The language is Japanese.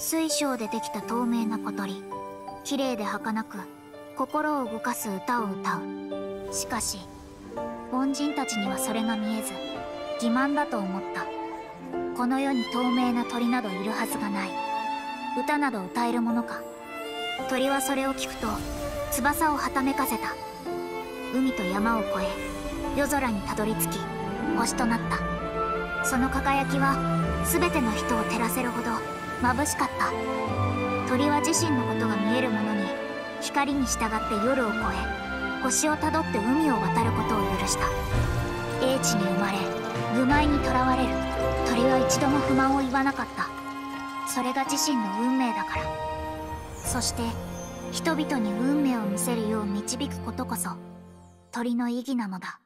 水晶でできた透明な小鳥。綺麗で儚く心を動かす歌を歌う。しかし凡人たちにはそれが見えず欺瞞だと思った。この世に透明な鳥などいるはずがない。歌など歌えるものか。鳥はそれを聞くと翼をはためかせた。海と山を越え夜空にたどり着き星となった。その輝きは全ての人を照らせるほど眩しかった。鳥は自身のことが見えるものに光に従って夜を越え星をたどって海を渡ることを許した。英知に生まれ愚昧にとらわれる。鳥は一度も不満を言わなかった。それが自身の運命だから。そして人々に運命を見せるよう導くことこそ鳥の意義なのだ。